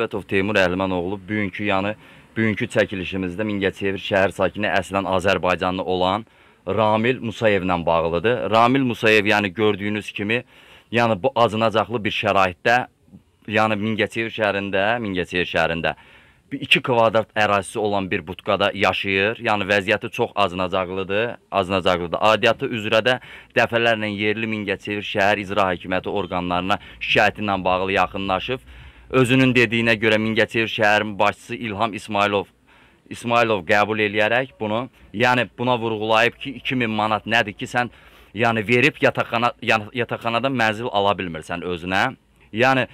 Bətov Teymur Əhlimanoğlu bugünkü yəni bugünkü çəkilişimizdə Mingəçevir şəhər sakini əslən Azərbaycanlı olan Ramil Musayevlə bağlıdır. Ramil Musayev yəni gördüyünüz kimi yəni bu acınacaqlı bir şəraitdə yəni Mingəçevir şəhərində, Mingəçevir şəhərində bir 2 kvadrat ərazisi olan bir butkada yaşayır. Yəni vəziyyəti çox acınacaqlıdır, acınacaqlıdır. Adiyyatı üzrə də dəfələrlə yerli Mingəçevir şəhər icra hakimiyyəti orqanlarına şikayəti ilə bağlı yaxınlaşıb. Özünün dediyinə görə Mingəçevir şəhərinin başçısı İlham İsmailov İsmailov qəbul eləyərək bunu, yəni buna vurğulayıb ki, 2000 manat nədir ki, sən yəni verib yataqxana yataqxanadan mənzil ala bilmirsən özünə. Yəni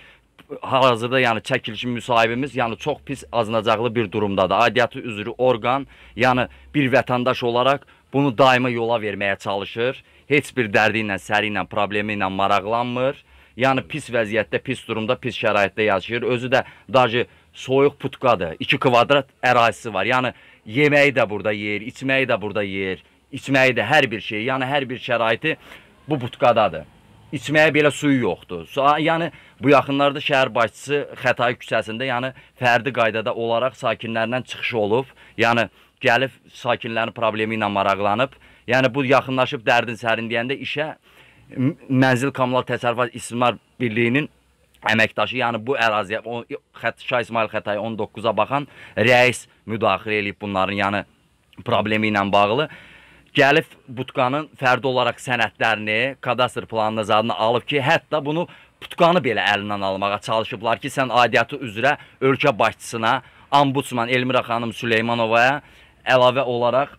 hal-hazırda yəni çəkilişin müsahibimiz yəni çox pis acınacaqlı bir durumdadır. Aidiyyatı üzrü orqan, yəni bir vətəndaş olaraq bunu daima yola verməyə çalışır. Heç bir dərdi ilə, səri ilə, problemi ilə maraqlanmır. Yəni pis vəziyyətdə, pis durumda, pis şəraitdə yaşayır. Özü də dacı soyuq putkadır. 2 kvadrat ərazisi var. Yəni yeməyi də burada yer, içməyi də burada yer, içməyi də hər bir şey, yəni hər bir şəraiti bu putkadadır içməyə belə suyu yoxdur. Yəni bu yaxınlarda şəhər başçısı Xətai küçəsində, yəni fərdi qaydada olaraq sakinlərlə çıxışı olub. Yəni gəlib sakinlərin problemi ilə maraqlanıb. Yəni bu yaxınlaşıb dərdin sərin deyəndə işə Mənzil Kommunal Təsərrüfat İstismar Birliyinin əməkdaşı, yəni bu əraziyə Şah İsmail Xətai 19-a baxan rəis müdaxilə eləyib bunların yəni problemi ilə bağlı. Gəlib Butqanın fərdi olaraq sənədlərini, kadastr planını zadını alıb ki, hətta bunu Butqanı belə əlindən almağa çalışıblar ki, sən aidiyyatı üzrə ölkə başçısına, Ambudsman Elmira xanım Süleymanovaya əlavə olaraq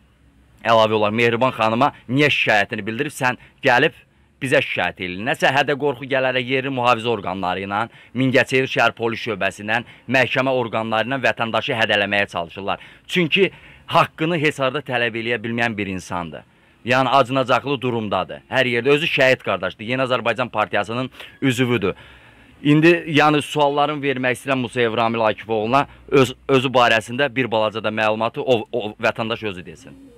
əlavə olaraq Mehriban xanıma niyə şikayətini bildirib, sən gəlib bizə şikayət edilir. Nəsə hədə qorxu gələrək yerli mühafizə orqanları ilə, Mingəçevir şəhər polis şöbəsindən, məhkəmə orqanları ilə vətəndaşı hədələməyə çalışırlar. Çünki haqqını hesarda tələb eləyə bilməyən bir insandır. Yəni acınacaqlı durumdadır. Hər yerdə özü şəhid qardaşdır. Yeni Azərbaycan Partiyasının üzvüdür. İndi yəni sualların vermək istəyirəm Musa Evramil Akifoğluna öz özü barəsində bir balaca da məlumatı o, o vətəndaş özü desin.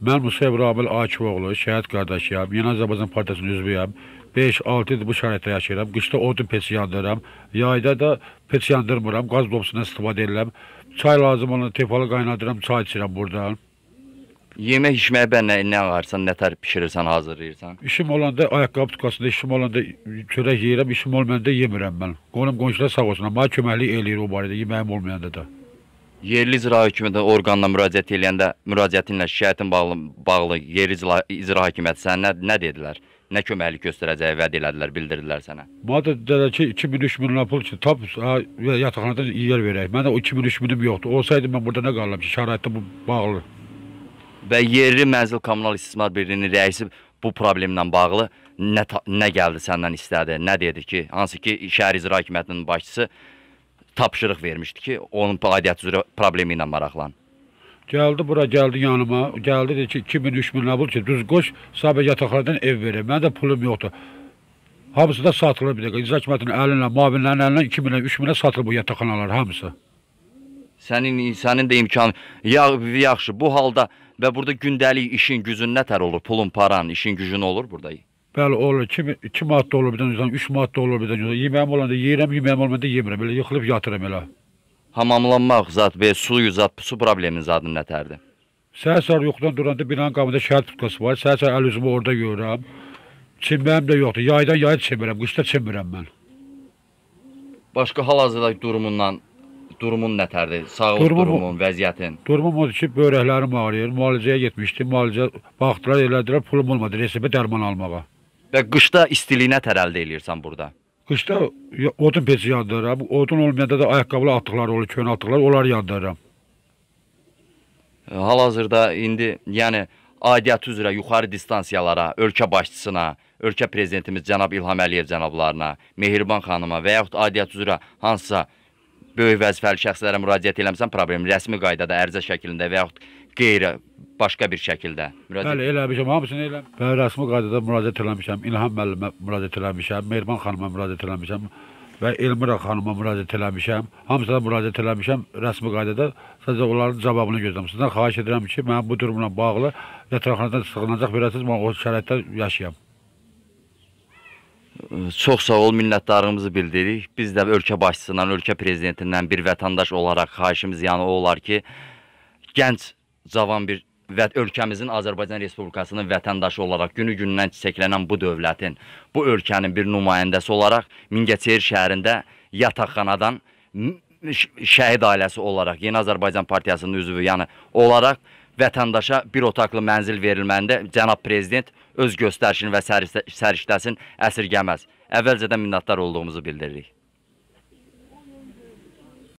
Mən Musa Evramil Akifoğlu, şəhid qardaşıyam. Yeni Azərbaycan Partiyasının üzvüyəm. 5-6 ildir bu şəraitdə yaşayıram. Qışda odun peçi yandırıram. Yayda da peçi yandırmıram. Qaz dobsundan istifadə edirəm. Çay lazım olan tepalı qaynadıram, çay içirəm buradan. Yemək içməyə bən nə, nə ağarsan, nə tər bişirirsən, hazırlayırsan? İşim olanda ayaqqabı tukasında, işim olanda çörək yeyirəm, işim olmayanda yemirəm mən. Qonum qonşular sağ olsun, mənə köməklik eləyir o barədə, yeməyim olmayanda da. Yerli icra hökuməti orqanına müraciət edəndə müraciətinlə şikayətin bağlı, bağlı yerli icra, icra hakimiyyəti sənə nə, nə dedilər? Nə köməklik göstərəcəyi vəd elədilər, bildirdilər sənə? Mənə dedilər ki, 2000-3000 min pul ki, tap yataqxanadan yer verək. Məndə o 2000-3000 minim yoxdur. Olsaydı mən burada nə qalıram ki, şəraitdə bu bağlı. Və yerli mənzil kommunal istismar birliyinin rəisi bu problemlə bağlı nə nə gəldi səndən istədi? Nə dedi ki, hansı ki şəhər icra hakimiyyətinin başçısı tapşırıq vermişdi ki, onun aidiyyəti üzrə problemi ilə maraqlan. Gəldi bura, gəldi yanıma. Gəldi dedi ki, 2000-3000 nə bul ki, düz qoş, sabah yataqlardan ev verir. Məndə də pulum yoxdur. Hamısı da satılır bir dəqiqə. İcra hakimiyyətinin əlinlə, müavinlərin əlinlə 2000-ə, 3000-ə satılır bu yataqxanalar hamısı. Sənin sənin də imkan ya yaxşı bu halda və burada gündəlik işin gücün nətər olur? Pulun, paran, işin gücün olur burada? Bəli, olur. 2, 2 manat da olur birdən, 3 manat da olur birdən. Yeməyim olanda yeyirəm, yeməyim olmanda yemirəm. Belə yıxılıb yatıram elə. Hamamlanmaq zat və suyu zat, su probleminin zadını nətərdir? Səhər-səhər yuxudan duranda binanın qabında şəhər tutkası var. Səhər-səhər əl üzümü orada görürəm. Çinməyim də yoxdur. Yaydan yaya çinmirəm, qışda çinmirəm mən. Başqa hal-hazırda durumundan durumun nətərdir? Sağlıq Durumum- durumun, vəziyyətin? Durumum odur ki, bövrəklərim ağrıyır. Müalicəyə getmişdim. Müalicə baxdılar, elədilər, pulum olmadı reseptə dərman almağa. Və qışda istilik nətər əldə eləyirsən burada? Qışda odun peçi yandırıram. Odun olmayanda da ayaqqabılı atdıqları olur, köhnə atdıqlar, onları yandırıram. Hal-hazırda indi yəni aidiyyatı üzrə yuxarı distansiyalara, ölkə başçısına, ölkə prezidentimiz cənab İlham Əliyev cənablarına, Mehriban xanıma və yaxud aidiyyatı üzrə hansısa böyük vəzifəli şəxslərə müraciət eləmisən problem rəsmi qaydada ərizə şəklində və yaxud qeyri başqa bir şəkildə müraciət Bəli, eləmişəm, hamısını elə. Bəli, rəsmi qaydada müraciət eləmişəm. İlham müəllimə müraciət eləmişəm, Mehriban xanıma müraciət eləmişəm və Elmira xanıma müraciət eləmişəm. Hamısına müraciət eləmişəm rəsmi qaydada. Sadəcə onların cavabını gözləyirəm. Sizdən xahiş edirəm ki, mən bu durumla bağlı yataqxanadan sığınacaq verəsiniz, mən o şəraitdə yaşayam. Çox sağ ol, minnətdarlığımızı bildiririk. Biz də ölkə başçısından, ölkə prezidentindən bir vətəndaş olaraq xahişimiz yəni o olar ki, gənc cavan bir və ölkəmizin Azərbaycan Respublikasının vətəndaşı olaraq günü-gündən çiçəklənən bu dövlətin, bu ölkənin bir nümayəndəsi olaraq Mingəçevir şəhərində yataqxanadan şəhid ailəsi olaraq Yeni Azərbaycan Partiyasının üzvü, yəni olaraq vətəndaşa bir otaqlı mənzil verilməndə cənab prezident öz göstərişini və səriştə- səriştəsini əsirgəməz. Əvvəlcədən minnətdar olduğumuzu bildiririk.